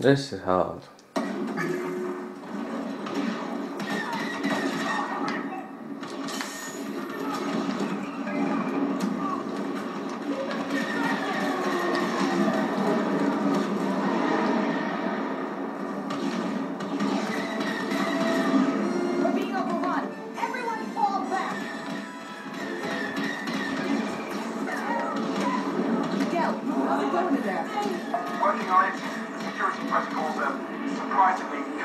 This is hard.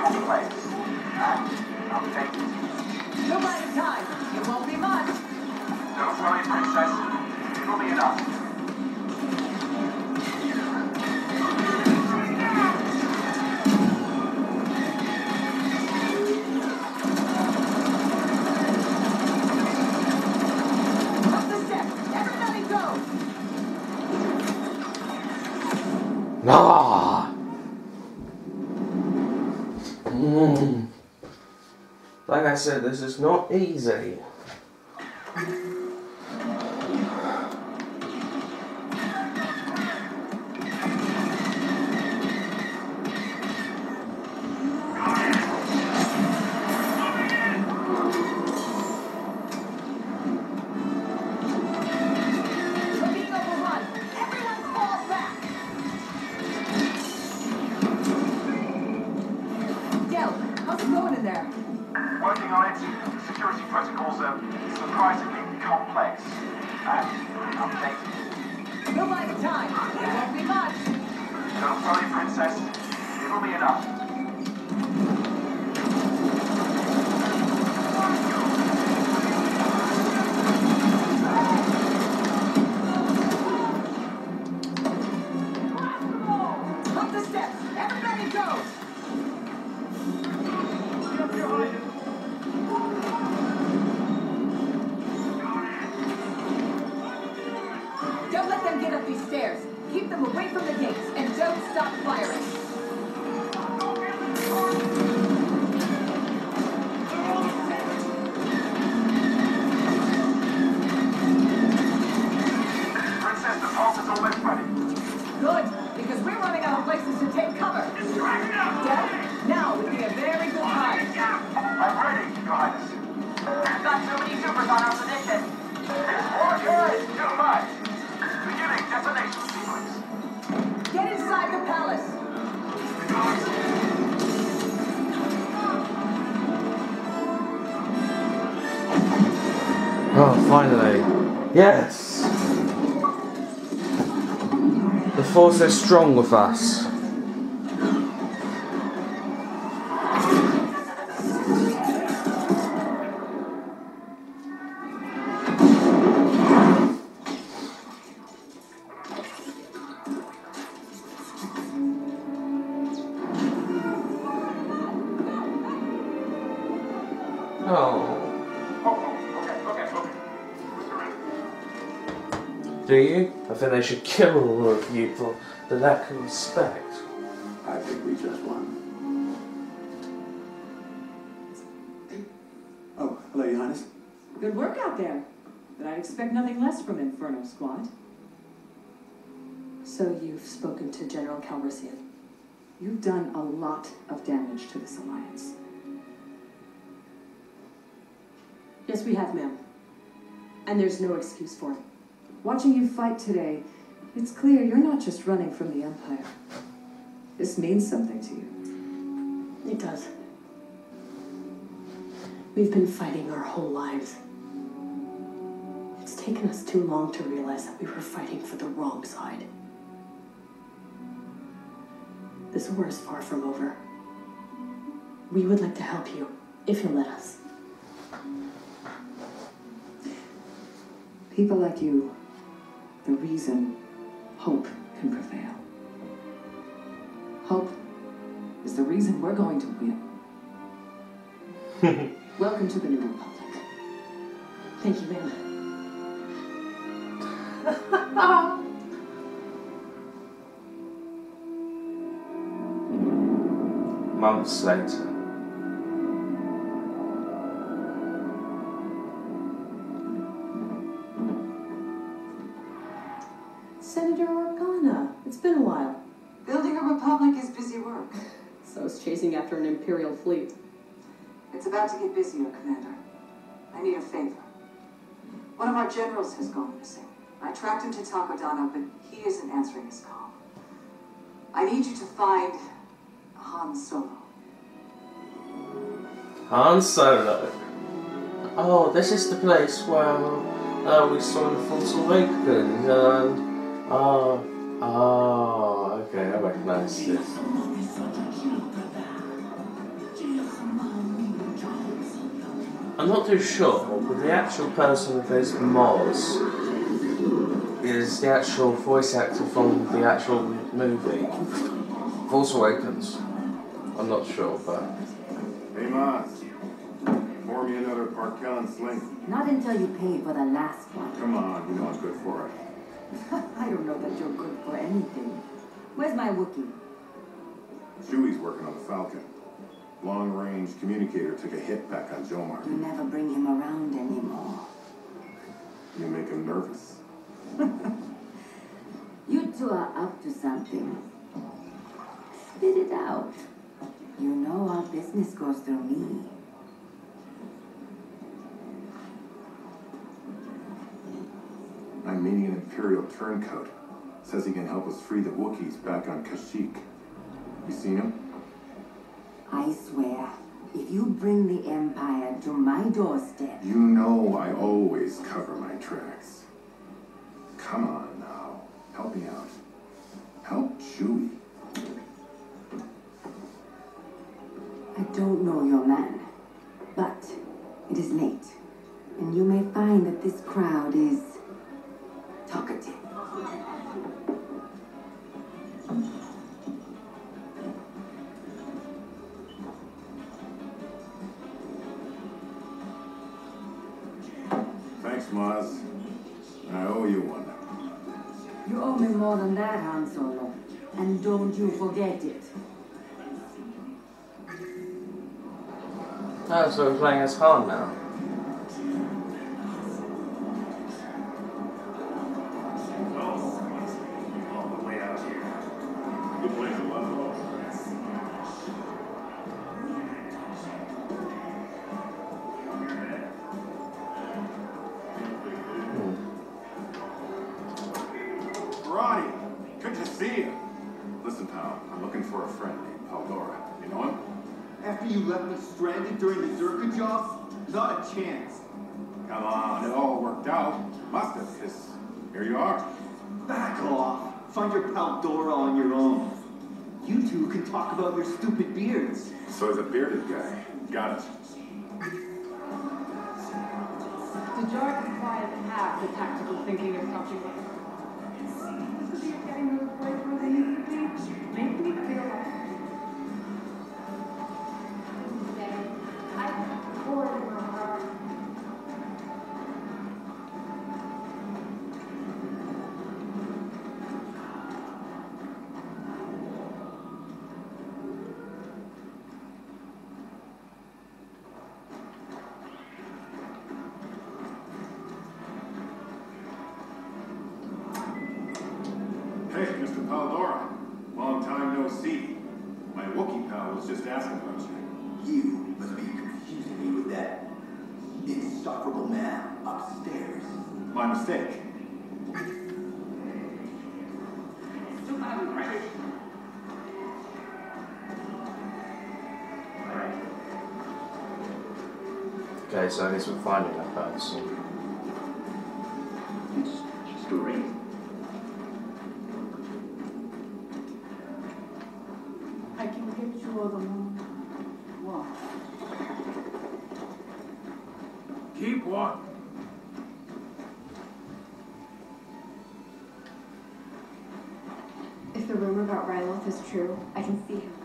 Complex and outdated. No buying time. It won't be much. Don't worry, Princess. It'll be enough. Said, this is not easy. Worry, Princess. It'll be enough. The force is strong with us. Kill all of you for the lack of respect. I think we just won. Oh, hello, Your Highness. Good work out there. But I'd expect nothing less from Inferno Squad. So you've spoken to General Calrissian. You've done a lot of damage to this alliance. Yes, we have, ma'am. And there's no excuse for it. Watching you fight today, it's clear you're not just running from the Empire. This means something to you. It does. We've been fighting our whole lives. It's taken us too long to realize that we were fighting for the wrong side. This war is far from over. We would like to help you, if you'll let us. People like you, the reason hope can prevail. Hope is the reason we're going to win. Welcome to the New Republic. Thank you, ma'am. Months later. Chasing after an Imperial fleet. It's about to get busier, Commander. I need a favor. One of our generals has gone missing. I tracked him to Takodana, but he isn't answering his call. I need you to find Han Solo. Han Solo. Oh, this is the place where uh, we saw the Force Awakens and oh, oh, okay, I recognise this. I'm not too sure, but the actual person who plays Maz is the actual voice actor from the actual movie, Force Awakens. I'm not sure, but Hey, Maz. Pour me another Parkel sling. Not until you pay for the last one. Come on, you know I'm good for it. I don't know that you're good for anything. Where's my Wookiee? Chewie's working on the Falcon. Long-range communicator took a hit back on Jomar. You never bring him around anymore. You make him nervous. You two are up to something. Spit it out. You know our business goes through me. I'm meeting an Imperial turncoat. Says he can help us free the Wookiees back on Kashyyyk. You seen him? I swear, if you bring the Empire to my doorstep, You know I always cover my tracks. Come on now. Help me out. Help Chewie. I don't know your man. But it is late, and you may find that this crowd is talkative. Thanks, Maz. I owe you one. You owe me more than that, Han Solo. And don't you forget it. oh, so we're playing as Han now. Ronnie, good to see you. Listen, pal, I'm looking for a friend named Paldora. You know him? After you left me stranded during the Zerka jobs? Not a chance. Come on, it all worked out. Must have, because here you are. Back off. Find your pal Dora on your own. You two can talk about your stupid beards. So he's a bearded guy. Got it. Did Jar quiet have the tactical thinking of touching me? Make me My mistake. Okay, so I guess we're finding that person. If the rumor about Ryloth is true, I can see him.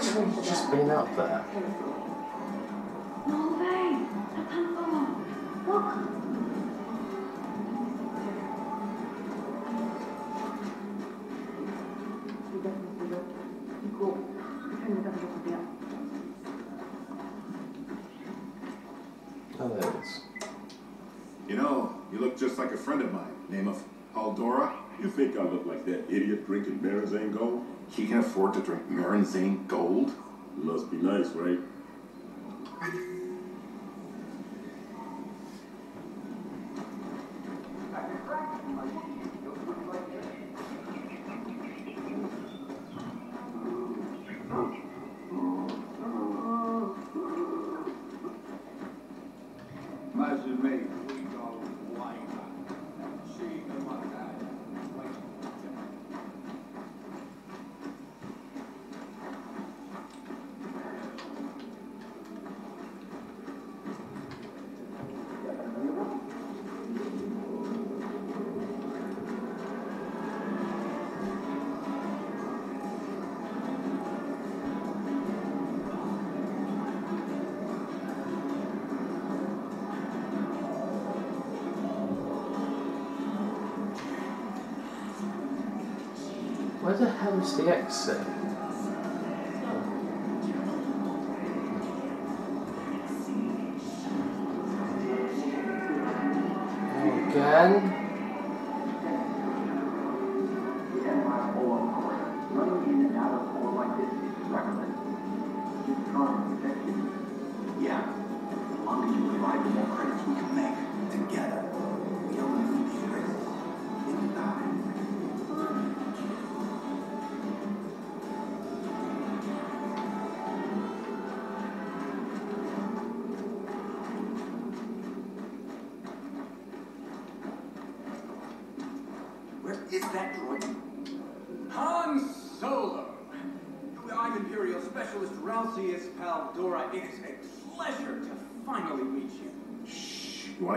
I literally just been up there. No way! I can't go on. Look! Oh, there it is. You know, you look just like a friend of mine, name of Aldora. You think I look like that idiot drinking Marizane Gold? He can afford to drink Marinzane Gold? Must be nice, right? Where the hell is the exit? Again?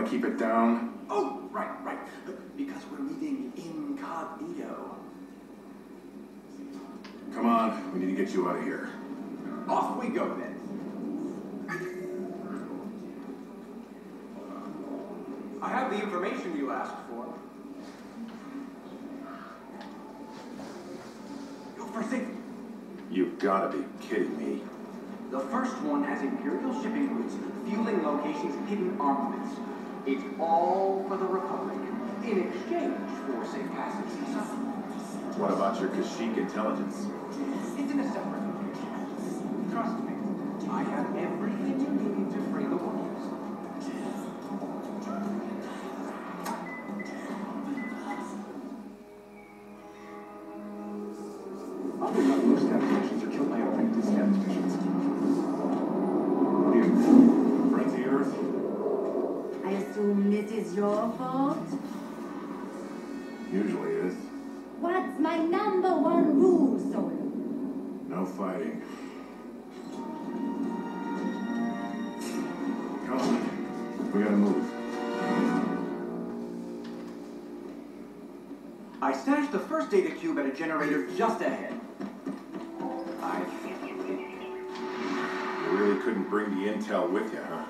Want to keep it down? Oh, right, right. Because we're meeting incognito. Come on, we need to get you out of here. Off we go then. I have the information you asked for. For safety. You've got to be kidding me. The first one has Imperial shipping routes, fueling locations, hidden armaments. It's all for the Republic, in exchange for safe passage. What about your Kashyyyk intelligence? We gotta move. I stashed the first data cube at a generator just ahead. I You really couldn't bring the intel with you, huh?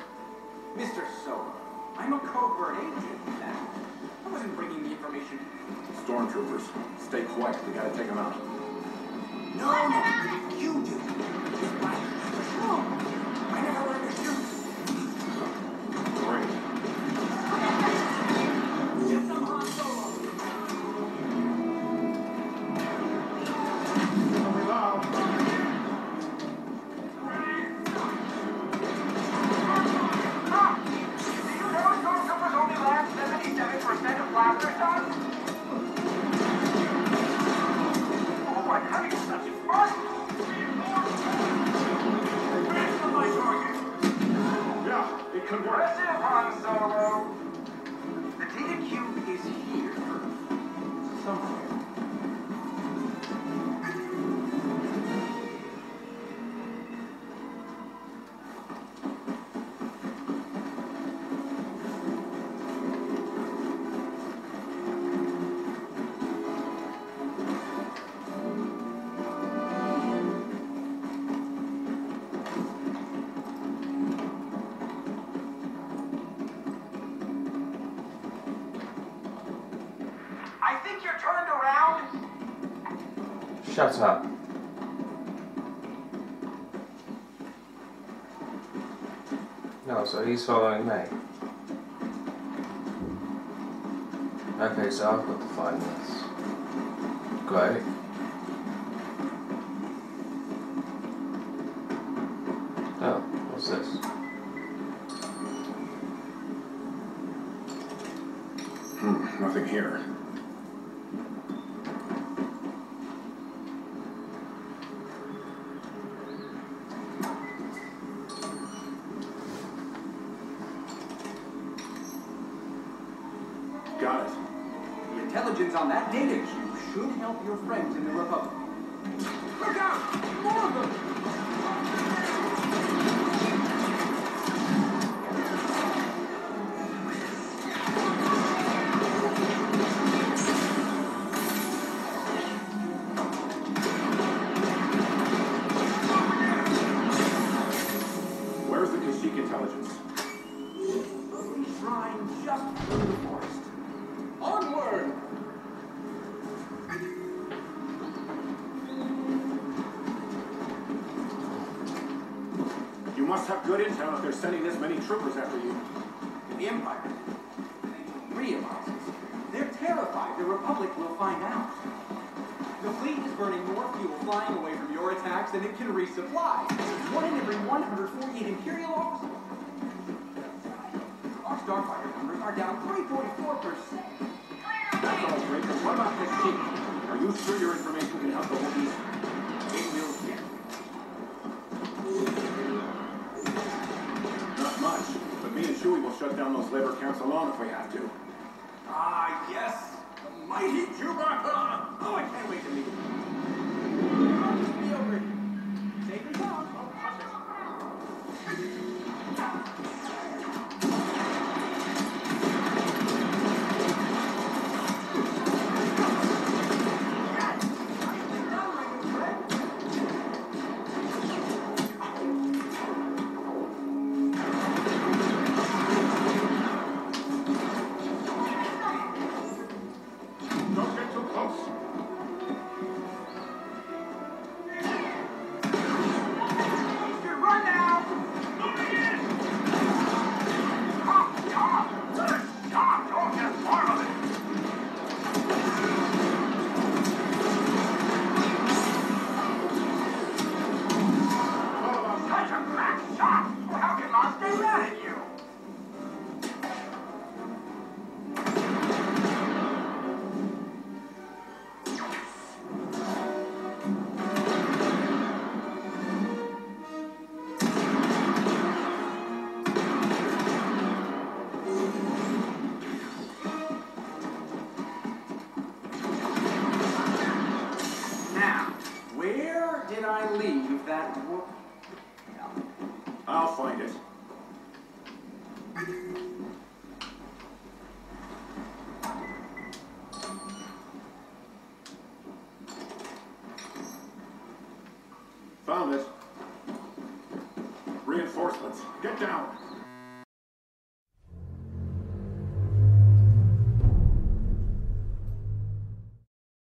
Mr. Solo, I'm a covert agent. I wasn't bringing the information. Stormtroopers, stay quiet. We gotta take them out. No, no, Shut up. No, so he's following me. Okay, so I've got to find this. Great. Oh, what's this? Hmm, nothing here. Look out! Intel if they're sending this many troopers after you. The Empire realizes they're terrified the Republic will find out. The fleet is burning more fuel flying away from your attacks than it can resupply. One in every 148 Imperial officers. Our starfighter numbers are down 3.4%. That's all great, but what about Kashyyyk? Are you sure your information can help the Wookiees? It will get. Not much, but me and Chewie will shut down those labor camps alone if we have to. Ah, yes! The mighty Chewbacca! Oh, I can't wait to meet him.